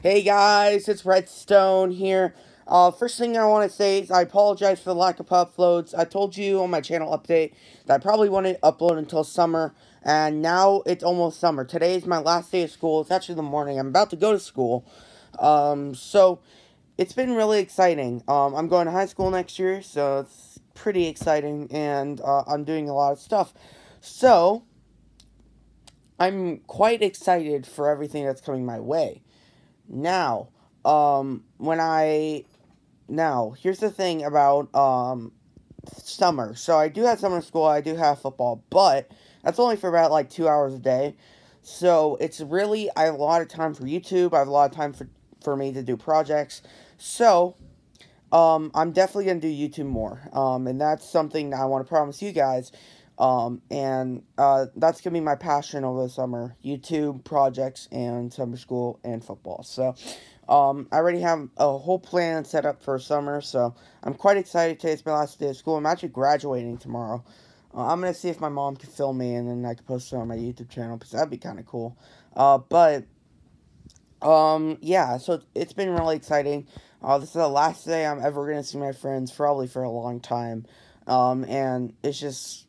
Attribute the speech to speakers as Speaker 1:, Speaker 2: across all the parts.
Speaker 1: Hey guys, it's Redstone here. Uh, first thing I want to say is I apologize for the lack of uploads. I told you on my channel update that I probably wouldn't upload until summer, and now it's almost summer. Today is my last day of school. It's actually the morning. I'm about to go to school. Um, so, it's been really exciting. Um, I'm going to high school next year, so it's pretty exciting, and uh, I'm doing a lot of stuff. So, I'm quite excited for everything that's coming my way. Now, um, when I, now, here's the thing about, um, summer. So I do have summer school, I do have football, but that's only for about, like, two hours a day. So it's really, I have a lot of time for YouTube, I have a lot of time for, for me to do projects. So, um, I'm definitely to do YouTube more. Um, and that's something I want to promise you guys. Um, and uh, that's going to be my passion over the summer YouTube projects and summer school and football. So, um, I already have a whole plan set up for summer. So, I'm quite excited. Today's my last day of school. I'm actually graduating tomorrow. Uh, I'm going to see if my mom can film me and then I can post it on my YouTube channel because that'd be kind of cool. Uh, but, um, yeah, so it's been really exciting. Uh, this is the last day I'm ever going to see my friends, probably for a long time. Um, and it's just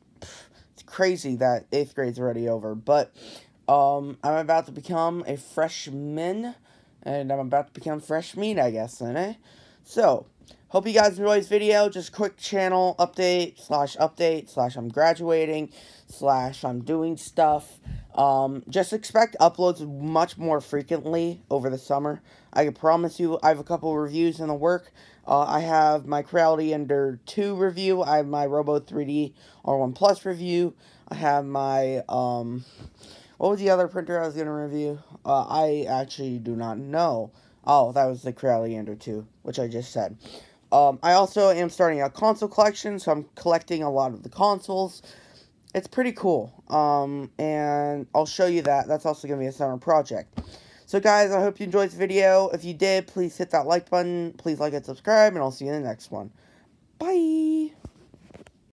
Speaker 1: crazy that 8th grade's already over. But um, I'm about to become a freshman. And I'm about to become freshman, I guess, then, eh? So, hope you guys enjoyed this video. Just quick channel update, slash update, slash I'm graduating, slash I'm doing stuff. Um, just expect uploads much more frequently over the summer. I can promise you, I have a couple reviews in the work. Uh, I have my Creality Ender 2 review. I have my Robo 3D R1 Plus review. I have my, um, what was the other printer I was going to review? Uh, I actually do not know. Oh, that was the Ender 2, which I just said. Um, I also am starting a console collection, so I'm collecting a lot of the consoles. It's pretty cool, um, and I'll show you that. That's also going to be a summer project. So guys, I hope you enjoyed this video. If you did, please hit that like button. Please like and subscribe, and I'll see you in the next one. Bye!